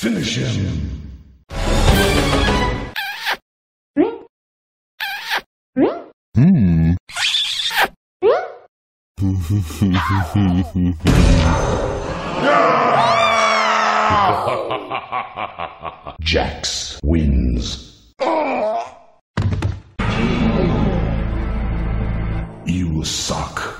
Finish him! Hmm. Jax wins. you suck.